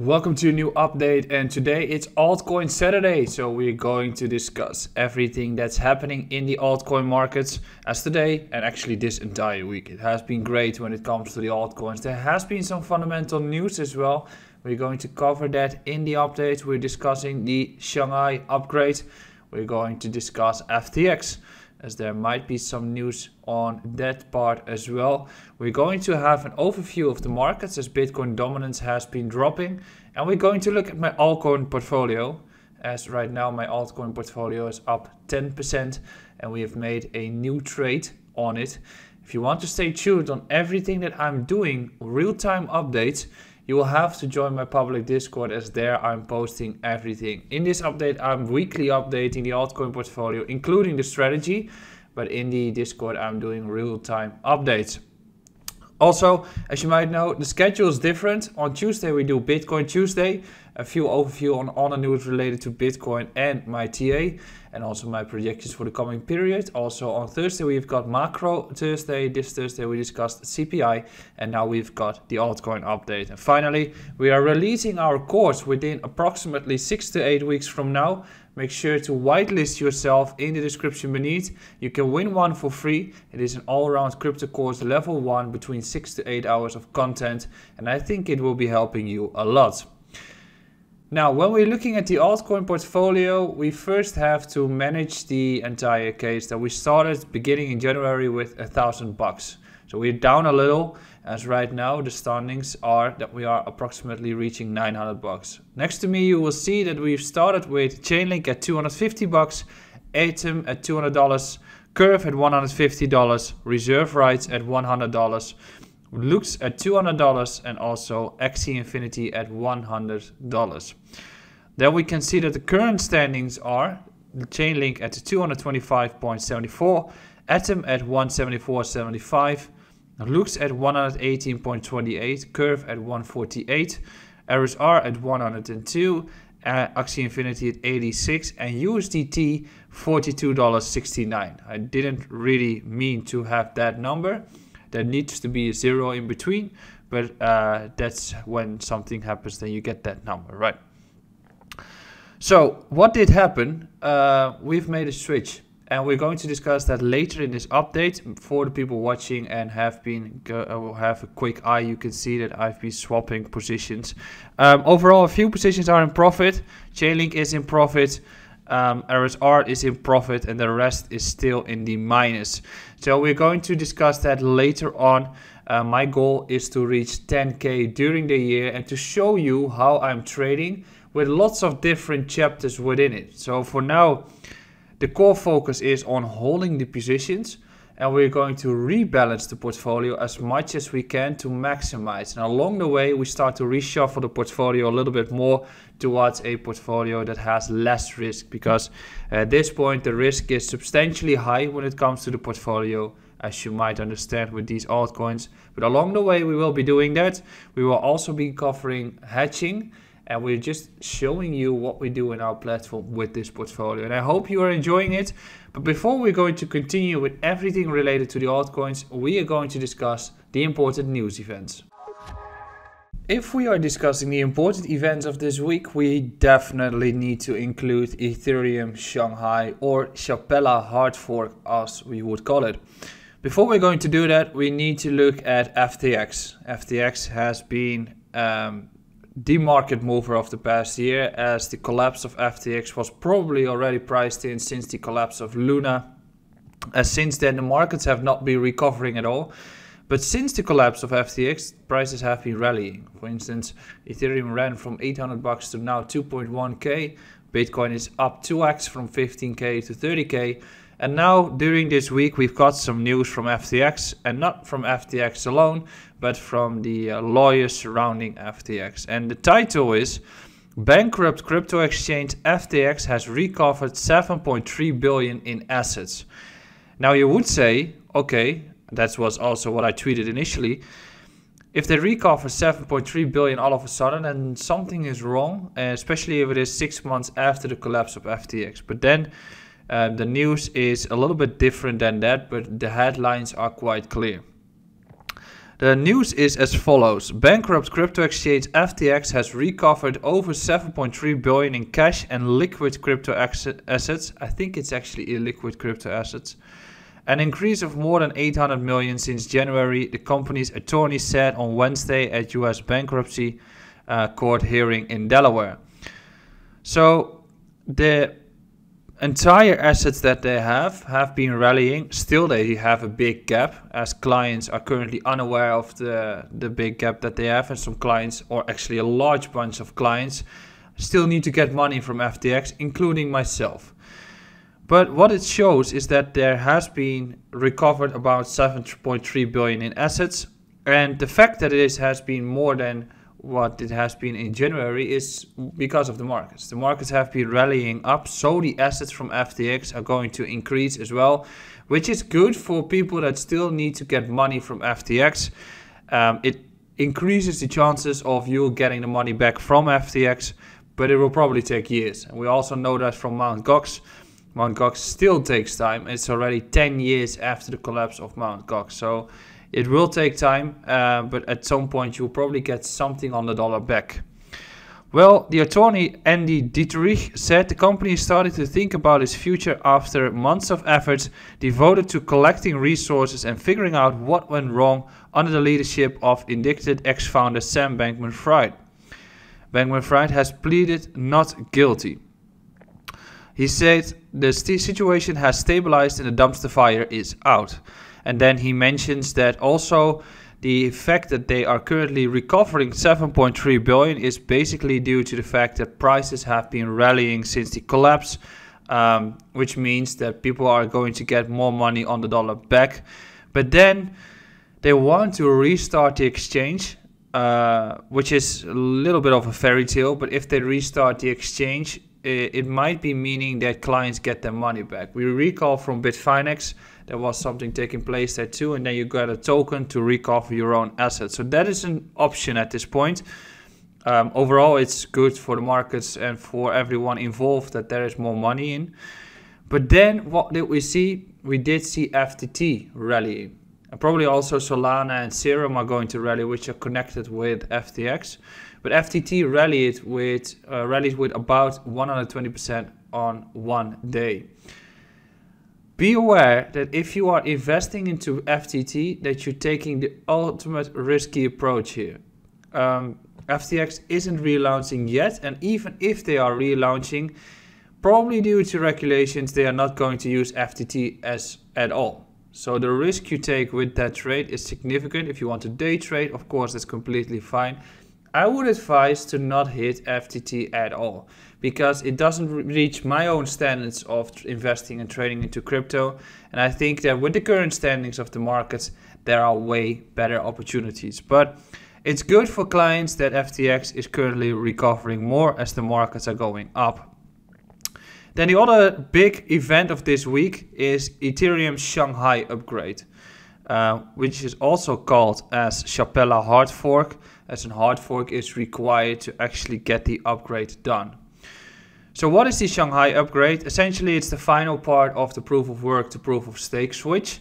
Welcome to a new update and today it's altcoin Saturday so we're going to discuss everything that's happening in the altcoin markets as today and actually this entire week. It has been great when it comes to the altcoins. There has been some fundamental news as well. We're going to cover that in the update. We're discussing the Shanghai upgrade. We're going to discuss FTX as there might be some news on that part as well. We're going to have an overview of the markets as Bitcoin dominance has been dropping. And we're going to look at my altcoin portfolio as right now my altcoin portfolio is up 10% and we have made a new trade on it. If you want to stay tuned on everything that I'm doing, real-time updates, you will have to join my public Discord as there I'm posting everything. In this update, I'm weekly updating the altcoin portfolio, including the strategy, but in the Discord, I'm doing real-time updates. Also, as you might know, the schedule is different. On Tuesday, we do Bitcoin Tuesday, a few overview on all the news related to Bitcoin and my TA, and also my projections for the coming period. Also on Thursday, we've got Macro Thursday. This Thursday, we discussed CPI, and now we've got the altcoin update. And finally, we are releasing our course within approximately six to eight weeks from now. Make sure to whitelist yourself in the description beneath. You can win one for free. It is an all-around crypto course level 1 between 6 to 8 hours of content and I think it will be helping you a lot. Now, when we're looking at the altcoin portfolio, we first have to manage the entire case that we started beginning in January with a thousand bucks. So we're down a little as right now the standings are that we are approximately reaching 900 bucks. Next to me you will see that we've started with Chainlink at 250 bucks, Atom at $200, Curve at $150, Reserve Rights at $100, Lux at $200 and also Axie Infinity at $100. Then we can see that the current standings are Chainlink at 225.74, Atom at 174.75, Lux at 118.28, Curve at 148, RSR at 102, uh, Axie Infinity at 86, and USDT $42.69. I didn't really mean to have that number. There needs to be a zero in between, but uh, that's when something happens, then you get that number, right? So what did happen? Uh, we've made a switch and we're going to discuss that later in this update for the people watching and have been uh, have a quick eye you can see that I've been swapping positions um, overall a few positions are in profit Chainlink is in profit um, RSR is in profit and the rest is still in the minus. So we're going to discuss that later on. Uh, my goal is to reach 10k during the year and to show you how I'm trading with lots of different chapters within it. So for now the core focus is on holding the positions and we're going to rebalance the portfolio as much as we can to maximize. And along the way, we start to reshuffle the portfolio a little bit more towards a portfolio that has less risk because at this point, the risk is substantially high when it comes to the portfolio as you might understand with these altcoins. But along the way, we will be doing that. We will also be covering hedging and we're just showing you what we do in our platform with this portfolio. And I hope you are enjoying it. But before we're going to continue with everything related to the altcoins, we are going to discuss the important news events. If we are discussing the important events of this week, we definitely need to include Ethereum Shanghai or Shapella hard fork as we would call it. Before we're going to do that, we need to look at FTX. FTX has been um, the market mover of the past year as the collapse of FTX was probably already priced in since the collapse of Luna. As since then, the markets have not been recovering at all. But since the collapse of FTX, prices have been rallying. For instance, Ethereum ran from 800 bucks to now 2.1k. Bitcoin is up 2x from 15k to 30k. And now, during this week, we've got some news from FTX, and not from FTX alone, but from the uh, lawyers surrounding FTX. And the title is Bankrupt crypto exchange FTX has recovered 7.3 billion in assets. Now, you would say, okay, that was also what I tweeted initially. If they recover 7.3 billion all of a sudden, then something is wrong, especially if it is six months after the collapse of FTX. But then uh, the news is a little bit different than that, but the headlines are quite clear. The news is as follows. Bankrupt crypto exchange FTX has recovered over 7.3 billion in cash and liquid crypto assets. I think it's actually illiquid crypto assets. An increase of more than 800 million since January, the company's attorney said on Wednesday at US bankruptcy uh, court hearing in Delaware. So the entire assets that they have have been rallying. Still, they have a big gap as clients are currently unaware of the, the big gap that they have. And some clients, or actually a large bunch of clients, still need to get money from FTX, including myself. But what it shows is that there has been recovered about 7.3 billion in assets. And the fact that it has been more than what it has been in January is because of the markets. The markets have been rallying up, so the assets from FTX are going to increase as well, which is good for people that still need to get money from FTX. Um, it increases the chances of you getting the money back from FTX, but it will probably take years. And we also know that from Mt. Gox. Mt. Gox still takes time. It's already 10 years after the collapse of Mt. Gox. So it will take time, uh, but at some point you'll probably get something on the dollar back. Well, the attorney Andy Dietderich said the company started to think about its future after months of efforts devoted to collecting resources and figuring out what went wrong under the leadership of indicted ex-founder Sam Bankman-Fried. Bankman-Fried has pleaded not guilty. He said the situation has stabilized and the dumpster fire is out. And then he mentions that also the fact that they are currently recovering 7.3 billion is basically due to the fact that prices have been rallying since the collapse, um, which means that people are going to get more money on the dollar back. But then they want to restart the exchange, uh, which is a little bit of a fairy tale. But if they restart the exchange, it, it might be meaning that clients get their money back. We recall from Bitfinex there was something taking place there too, and then you got a token to recover your own assets. So that is an option at this point. Um, overall, it's good for the markets and for everyone involved that there is more money in. But then what did we see? We did see FTT rallying. And probably also Solana and Serum are going to rally, which are connected with FTX. But FTT rallied with uh, rallied with about 120% on one day. Be aware that if you are investing into FTT, that you're taking the ultimate risky approach here. Um, FTX isn't relaunching yet, and even if they are relaunching, probably due to regulations, they are not going to use FTT as at all. So the risk you take with that trade is significant. If you want to day trade, of course, that's completely fine. I would advise to not hit FTT at all because it doesn't reach my own standards of investing and trading into crypto. And I think that with the current standings of the markets, there are way better opportunities. But it's good for clients that FTX is currently recovering more as the markets are going up. Then the other big event of this week is Ethereum Shanghai upgrade, uh, which is also called as Shapella hard fork, as a hard fork is required to actually get the upgrade done. So what is the Shanghai upgrade? Essentially, it's the final part of the proof of work to proof of stake switch.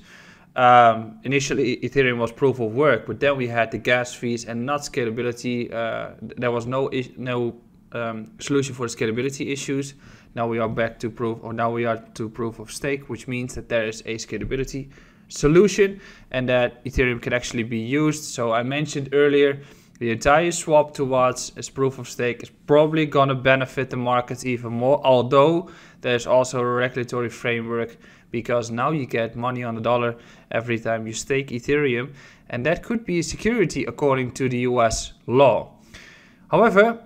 Um, initially, Ethereum was proof of work, but then we had the gas fees and not scalability. Uh, there was no no um, solution for the scalability issues. Now we are back to proof, or now we are to proof of stake, which means that there is a scalability solution and that Ethereum can actually be used. So I mentioned earlier the entire swap towards as proof of stake is probably going to benefit the market even more, although there's also a regulatory framework because now you get money on the dollar every time you stake Ethereum, and that could be a security according to the US law. However,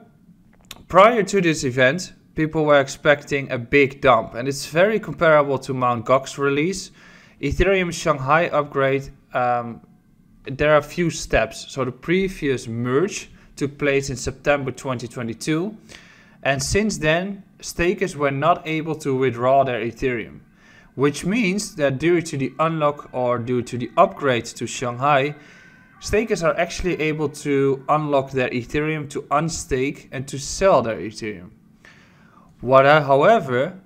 prior to this event, people were expecting a big dump, and it's very comparable to Mt. Gox release. Ethereum Shanghai upgrade um, there are a few steps. So the previous merge took place in September 2022. And since then, stakers were not able to withdraw their Ethereum, which means that due to the unlock or due to the upgrade to Shanghai, stakers are actually able to unlock their Ethereum to unstake and to sell their Ethereum. What I, however,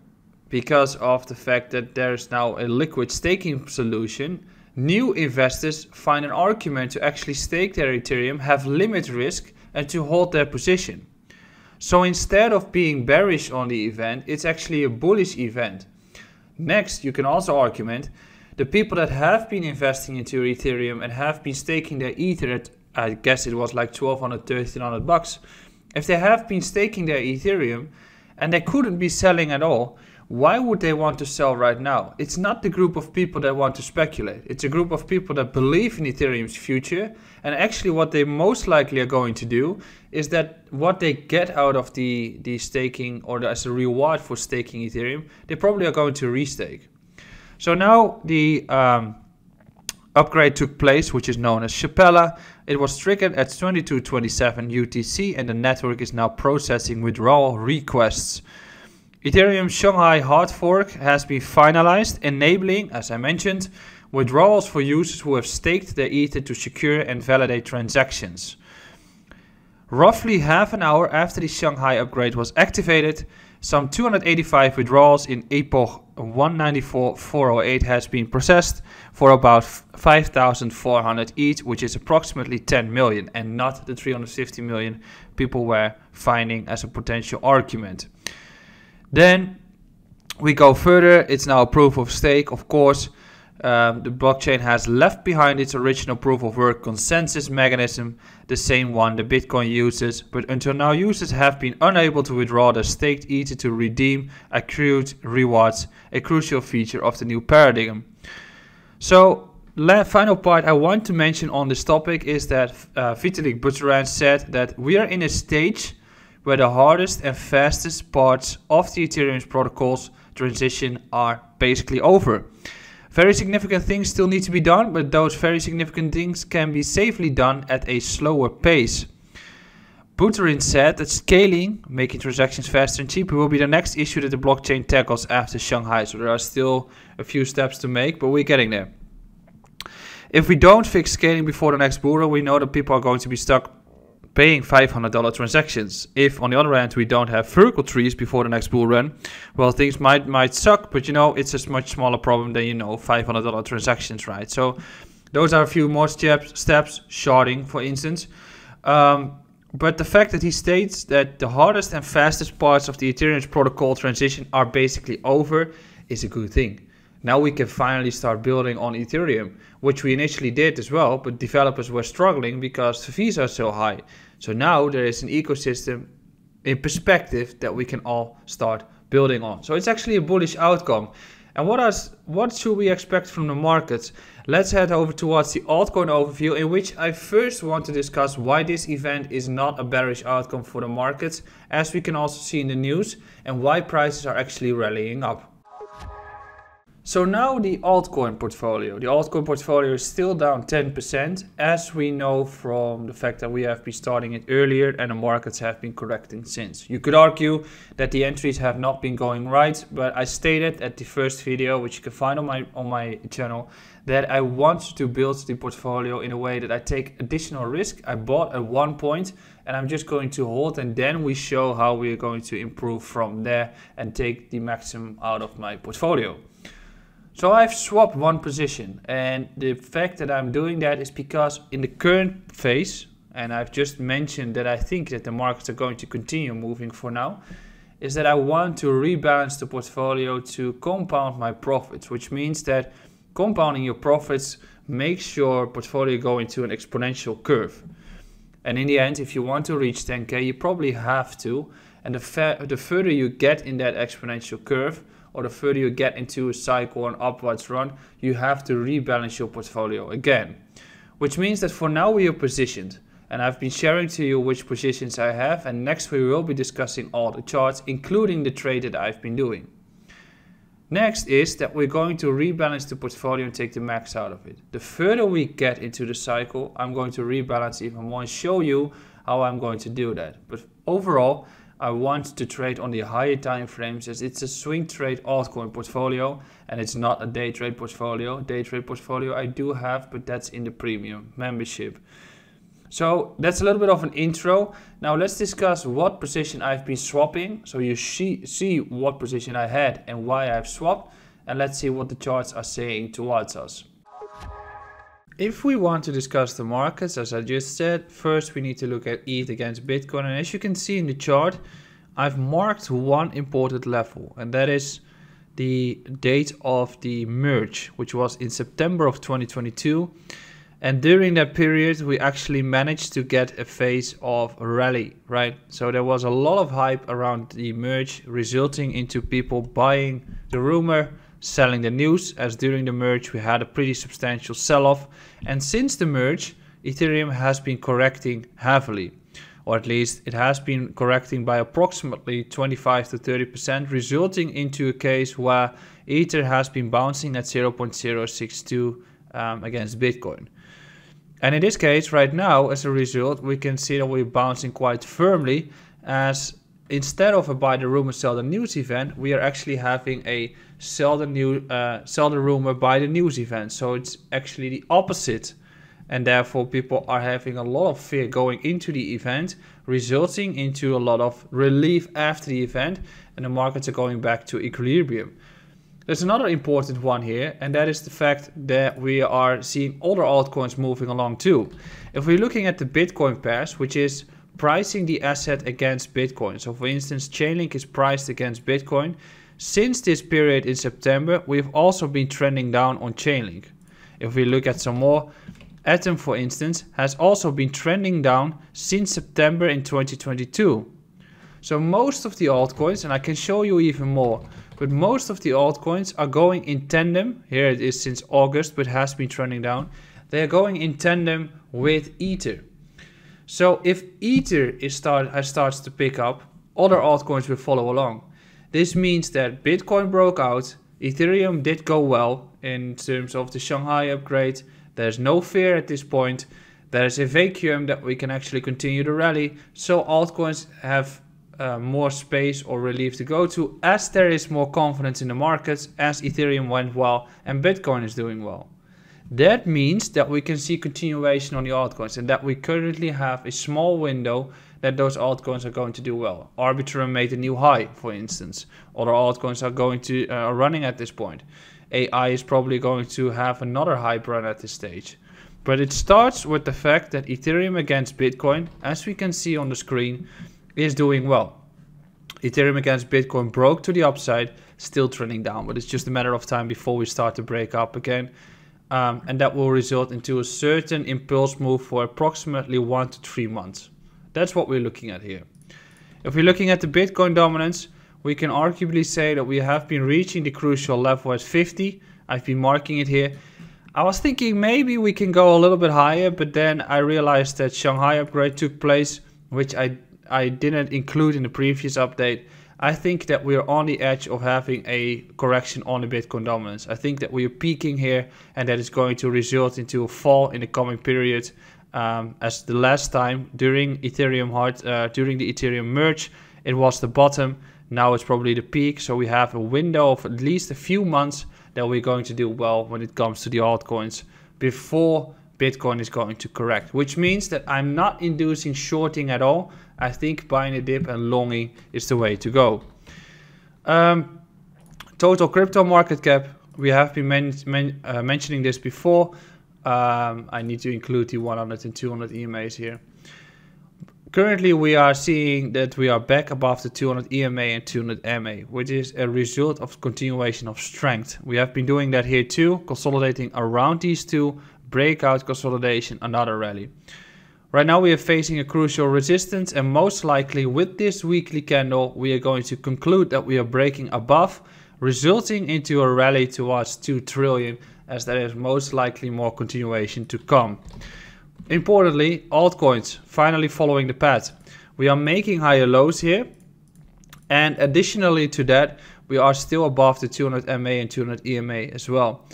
because of the fact that there is now a liquid staking solution, new investors find an argument to actually stake their Ethereum, have limit risk, and to hold their position. So instead of being bearish on the event, it's actually a bullish event. Next, you can also argument the people that have been investing into Ethereum and have been staking their Ether at, I guess it was like 1200, 1300 bucks. If they have been staking their Ethereum and they couldn't be selling at all, why would they want to sell right now? It's not the group of people that want to speculate. It's a group of people that believe in Ethereum's future. And actually, what they most likely are going to do is that what they get out of the, the staking or the, as a reward for staking Ethereum, they probably are going to restake. So now the um, upgrade took place, which is known as Shapella. It was triggered at 2227 UTC, and the network is now processing withdrawal requests. Ethereum Shanghai hard fork has been finalized, enabling, as I mentioned, withdrawals for users who have staked their Ether to secure and validate transactions. Roughly half an hour after the Shanghai upgrade was activated, some 285 withdrawals in Epoch 194.408 has been processed for about 5,400 each, which is approximately 10 million, and not the 350 million people were finding as a potential argument. Then we go further. It's now a proof of stake, of course. Um, the blockchain has left behind its original proof of work consensus mechanism, the same one the Bitcoin uses, but until now users have been unable to withdraw their staked Ether to redeem accrued rewards, a crucial feature of the new paradigm. So, final part I want to mention on this topic is that uh, Vitalik Buterin said that we are in a stage where the hardest and fastest parts of the Ethereum's protocol's transition are basically over. Very significant things still need to be done, but those very significant things can be safely done at a slower pace. Buterin said that scaling, making transactions faster and cheaper, will be the next issue that the blockchain tackles after Shanghai. So there are still a few steps to make, but we're getting there. If we don't fix scaling before the next bull run, we know that people are going to be stuck paying $500 transactions. If on the other hand we don't have Verkle trees before the next bull run, well things might might suck, but you know it's a much smaller problem than you know $500 transactions, right? So those are a few more steps. Steps sharding, for instance. Um, but the fact that he states that the hardest and fastest parts of the Ethereum protocol transition are basically over is a good thing. Now we can finally start building on Ethereum, which we initially did as well, but developers were struggling because the fees are so high. So now there is an ecosystem in perspective that we can all start building on. So it's actually a bullish outcome. And what, is, what should we expect from the markets? Let's head over towards the altcoin overview in which I first want to discuss why this event is not a bearish outcome for the markets as we can also see in the news and why prices are actually rallying up. So now the altcoin portfolio. The altcoin portfolio is still down 10% as we know from the fact that we have been starting it earlier and the markets have been correcting since. You could argue that the entries have not been going right, but I stated at the first video, which you can find on my on my channel, that I want to build the portfolio in a way that I take additional risk. I bought at one point and I'm just going to hold and then we show how we're going to improve from there and take the maximum out of my portfolio. So I've swapped one position and the fact that I'm doing that is because in the current phase, and I've just mentioned that I think that the markets are going to continue moving for now, is that I want to rebalance the portfolio to compound my profits, which means that compounding your profits makes your portfolio go into an exponential curve. And in the end, if you want to reach 10k, you probably have to. And the, the further you get in that exponential curve, or the further you get into a cycle or an upwards run, you have to rebalance your portfolio again. Which means that for now we are positioned. And I've been sharing to you which positions I have and next we will be discussing all the charts including the trade that I've been doing. Next is that we're going to rebalance the portfolio and take the max out of it. The further we get into the cycle, I'm going to rebalance even more and show you how I'm going to do that. But overall, I want to trade on the higher time frames as it's a swing trade altcoin portfolio and it's not a day trade portfolio. Day trade portfolio I do have, but that's in the premium membership. So that's a little bit of an intro. Now let's discuss what position I've been swapping. So you see, see what position I had and why I've swapped. And let's see what the charts are saying towards us. If we want to discuss the markets, as I just said, first we need to look at ETH against Bitcoin. And as you can see in the chart, I've marked one important level, and that is the date of the merge, which was in September of 2022. And during that period, we actually managed to get a phase of rally, right? So there was a lot of hype around the merge, resulting into people buying the rumor, selling the news, as during the merge we had a pretty substantial sell-off. And since the merge, Ethereum has been correcting heavily, or at least it has been correcting by approximately 25 to 30%, resulting into a case where Ether has been bouncing at 0.062 um, against Bitcoin. And in this case, right now, as a result, we can see that we're bouncing quite firmly as instead of a buy the rumor, sell the news event, we are actually having a sell the, new, uh, sell the rumor, buy the news event. So it's actually the opposite. And therefore, people are having a lot of fear going into the event, resulting into a lot of relief after the event, and the markets are going back to equilibrium. There's another important one here, and that is the fact that we are seeing other altcoins moving along too. If we're looking at the Bitcoin pairs, which is pricing the asset against Bitcoin. So for instance, Chainlink is priced against Bitcoin. Since this period in September, we've also been trending down on Chainlink. If we look at some more, Atom for instance has also been trending down since September in 2022. So most of the altcoins, and I can show you even more, but most of the altcoins are going in tandem. Here it is since August, but has been trending down. They are going in tandem with Ether. So if Ether is start, starts to pick up, other altcoins will follow along. This means that Bitcoin broke out, Ethereum did go well in terms of the Shanghai upgrade. There's no fear at this point. There's a vacuum that we can actually continue the rally. So altcoins have uh, more space or relief to go to as there is more confidence in the markets, as Ethereum went well and Bitcoin is doing well. That means that we can see continuation on the altcoins and that we currently have a small window that those altcoins are going to do well. Arbitrum made a new high, for instance. Other altcoins are going to uh, are running at this point. AI is probably going to have another hype run at this stage. But it starts with the fact that Ethereum against Bitcoin, as we can see on the screen, is doing well. Ethereum against Bitcoin broke to the upside, still trending down, but it's just a matter of time before we start to break up again. Um, and that will result into a certain impulse move for approximately one to three months. That's what we're looking at here. If we're looking at the Bitcoin dominance, we can arguably say that we have been reaching the crucial level at 50. I've been marking it here. I was thinking maybe we can go a little bit higher, but then I realized that Shanghai upgrade took place, which I I didn't include in the previous update. I think that we're on the edge of having a correction on the Bitcoin dominance. I think that we are peaking here and that is going to result into a fall in the coming period. Um, as the last time during Ethereum hard, uh, during the Ethereum merge, it was the bottom. Now it's probably the peak. So we have a window of at least a few months that we're going to do well when it comes to the altcoins before Bitcoin is going to correct, which means that I'm not inducing shorting at all. I think buying a dip and longing is the way to go. Um, total crypto market cap, we have been men men uh, mentioning this before. Um, I need to include the 100 and 200 EMAs here. Currently, we are seeing that we are back above the 200 EMA and 200 MA, which is a result of continuation of strength. We have been doing that here too, consolidating around these two, breakout consolidation, another rally. Right now we are facing a crucial resistance and most likely with this weekly candle we are going to conclude that we are breaking above resulting into a rally towards 2 trillion as there is most likely more continuation to come. Importantly, altcoins finally following the path. We are making higher lows here and additionally to that we are still above the 200 MA and 200 EMA as well.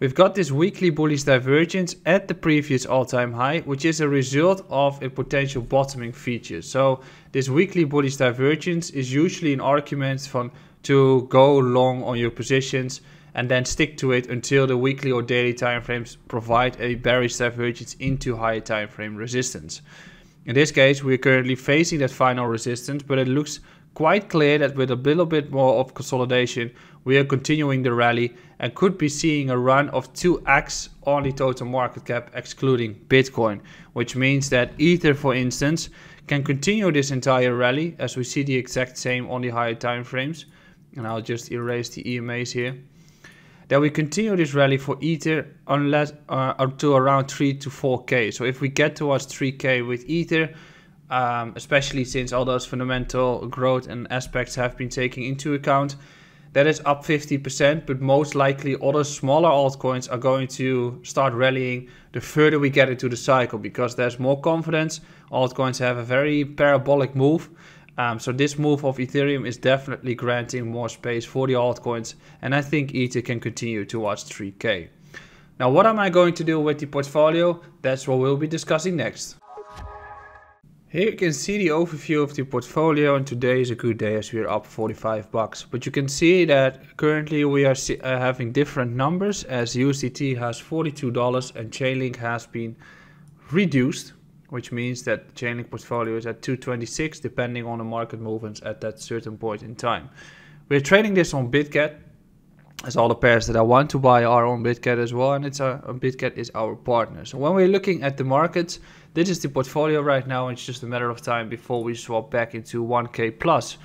We've got this weekly bullish divergence at the previous all-time high, which is a result of a potential bottoming feature. So this weekly bullish divergence is usually an argument from to go long on your positions and then stick to it until the weekly or daily time frames provide a bearish divergence into higher time frame resistance. In this case, we're currently facing that final resistance, but it looks quite clear that with a little bit more of consolidation, we are continuing the rally and could be seeing a run of 2x on the total market cap excluding Bitcoin, which means that Ether, for instance, can continue this entire rally as we see the exact same on the higher time frames. And I'll just erase the EMAs here. That we continue this rally for Ether unless uh, up to around 3 to 4k. So if we get towards 3k with Ether, um, especially since all those fundamental growth and aspects have been taken into account, that is up 50%, but most likely other smaller altcoins are going to start rallying the further we get into the cycle because there's more confidence. Altcoins have a very parabolic move. Um, so this move of Ethereum is definitely granting more space for the altcoins, and I think Ether can continue towards 3K. Now, what am I going to do with the portfolio? That's what we'll be discussing next. Here you can see the overview of the portfolio and today is a good day as we are up 45 bucks. But you can see that currently we are uh, having different numbers as USDT has $42 and Chainlink has been reduced, which means that Chainlink portfolio is at 226 depending on the market movements at that certain point in time. We're trading this on BitGet as all the pairs that I want to buy are on BitGet as well and it's a, BitGet is our partner. So when we're looking at the markets, this is the portfolio right now. And it's just a matter of time before we swap back into 1K plus.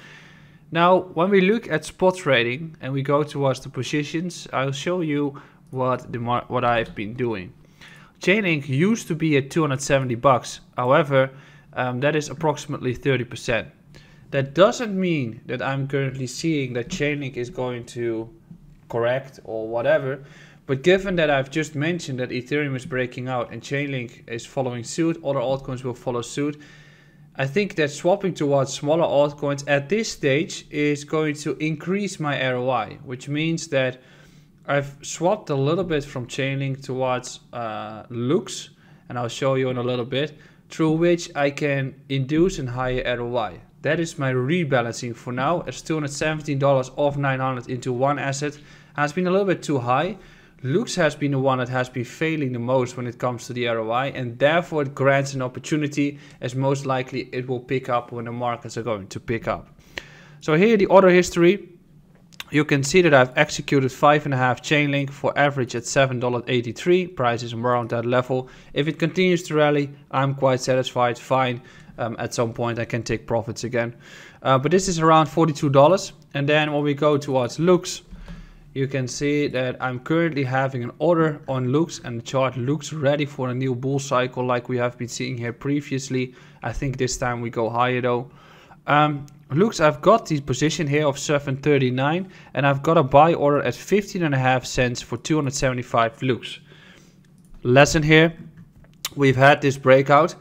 Now, when we look at spot trading and we go towards the positions, I'll show you what the what I've been doing. Chainlink used to be at 270 bucks. However, um, that is approximately 30%. That doesn't mean that I'm currently seeing that Chainlink is going to correct or whatever. But given that I've just mentioned that Ethereum is breaking out and Chainlink is following suit, other altcoins will follow suit. I think that swapping towards smaller altcoins at this stage is going to increase my ROI, which means that I've swapped a little bit from Chainlink towards uh, Lux, and I'll show you in a little bit, through which I can induce a higher ROI. That is my rebalancing for now, as $217 off 900 into one asset has been a little bit too high. Lux has been the one that has been failing the most when it comes to the ROI and therefore it grants an opportunity as most likely it will pick up when the markets are going to pick up. So here the order history, you can see that I've executed 5.5 Chainlink for average at $7.83, price is around that level. If it continues to rally, I'm quite satisfied, fine. Um, at some point I can take profits again. Uh, but this is around $42. And then when we go towards Lux, you can see that I'm currently having an order on Lux and the chart looks ready for a new bull cycle like we have been seeing here previously. I think this time we go higher though. Um, Lux, I've got the position here of 739 and I've got a buy order at 15 and a half cents for 275 Lux. Lesson here, we've had this breakout.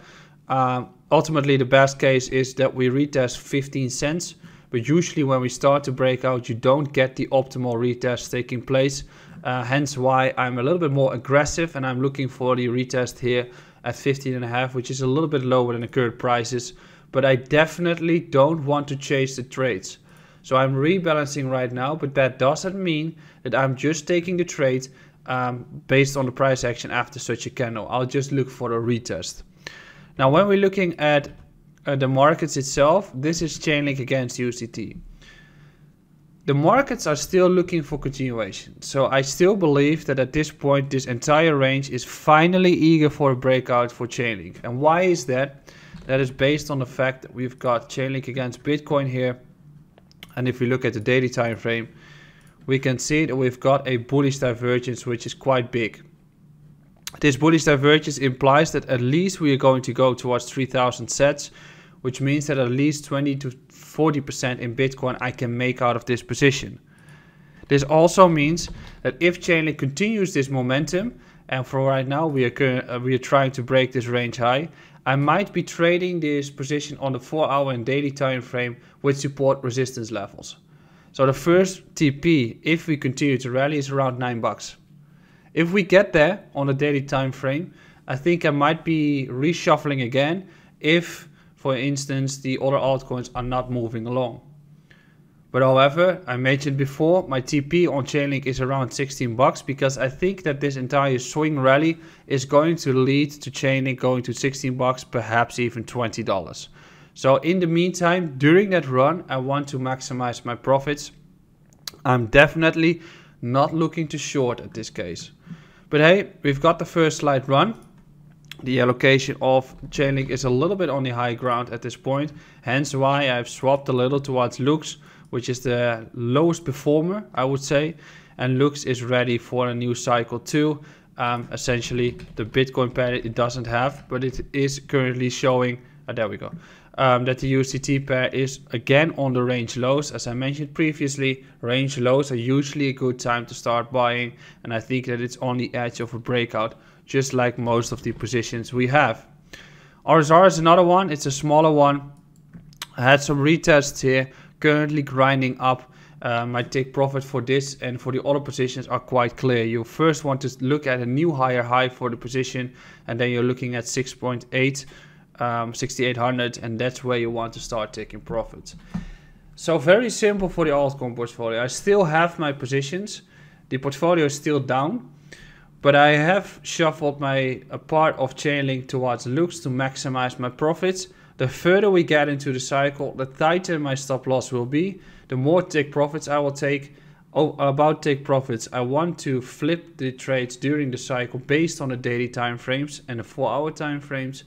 Um, ultimately, the best case is that we retest 15 cents but usually when we start to break out, you don't get the optimal retest taking place. Uh, hence why I'm a little bit more aggressive and I'm looking for the retest here at 15 and a half, which is a little bit lower than the current prices. But I definitely don't want to chase the trades. So I'm rebalancing right now, but that doesn't mean that I'm just taking the trade um, based on the price action after such a candle. I'll just look for a retest. Now, when we're looking at uh, the markets itself, this is Chainlink against USDT. The markets are still looking for continuation. So I still believe that at this point, this entire range is finally eager for a breakout for Chainlink. And why is that? That is based on the fact that we've got Chainlink against Bitcoin here. And if we look at the daily time frame, we can see that we've got a bullish divergence, which is quite big. This bullish divergence implies that at least we are going to go towards 3000 sats, which means that at least 20 to 40% in Bitcoin I can make out of this position. This also means that if Chainlink continues this momentum, and for right now we are, uh, we are trying to break this range high, I might be trading this position on the 4 hour and daily time frame with support resistance levels. So the first TP, if we continue to rally, is around 9 bucks. If we get there on a daily time frame, I think I might be reshuffling again if, for instance, the other altcoins are not moving along. But however, I mentioned before, my TP on Chainlink is around 16 bucks because I think that this entire swing rally is going to lead to Chainlink going to 16 bucks, perhaps even $20. So in the meantime, during that run, I want to maximize my profits. I'm definitely not looking to short at this case. But hey, we've got the first slide run. The allocation of Chainlink is a little bit on the high ground at this point, hence why I've swapped a little towards Lux, which is the lowest performer, I would say, and Lux is ready for a new cycle too. Um, essentially, the Bitcoin pair it doesn't have, but it is currently showing. Uh, there we go um, that the USDT pair is again on the range lows. As I mentioned previously, range lows are usually a good time to start buying, and I think that it's on the edge of a breakout, just like most of the positions we have. RSR is another one, it's a smaller one. I had some retests here, currently grinding up. Um, my take profit for this and for the other positions are quite clear. You first want to look at a new higher high for the position, and then you're looking at 6.8 um, 6800 and that's where you want to start taking profits. So very simple for the altcoin portfolio. I still have my positions. The portfolio is still down, but I have shuffled my a part of Chainlink towards Lux to maximize my profits. The further we get into the cycle, the tighter my stop loss will be. The more take profits I will take. Oh, about take profits, I want to flip the trades during the cycle based on the daily time frames and the four hour time frames.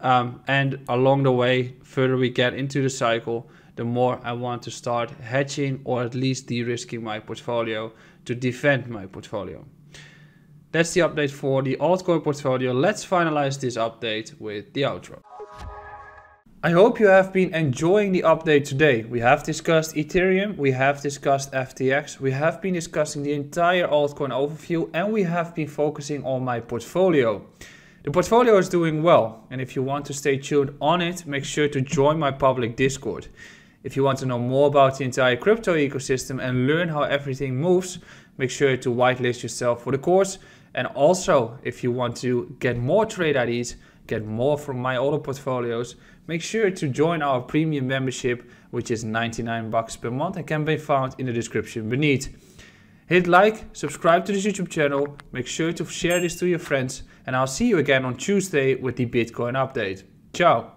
Um, and along the way, further we get into the cycle, the more I want to start hedging or at least de-risking my portfolio to defend my portfolio. That's the update for the altcoin portfolio. Let's finalize this update with the outro. I hope you have been enjoying the update today. We have discussed Ethereum, we have discussed FTX, we have been discussing the entire altcoin overview and we have been focusing on my portfolio. The portfolio is doing well, and if you want to stay tuned on it, make sure to join my public Discord. If you want to know more about the entire crypto ecosystem and learn how everything moves, make sure to whitelist yourself for the course. And also, if you want to get more trade IDs, get more from my other portfolios, make sure to join our premium membership, which is 99 bucks per month and can be found in the description beneath. Hit like, subscribe to this YouTube channel, make sure to share this to your friends, and I'll see you again on Tuesday with the Bitcoin update. Ciao!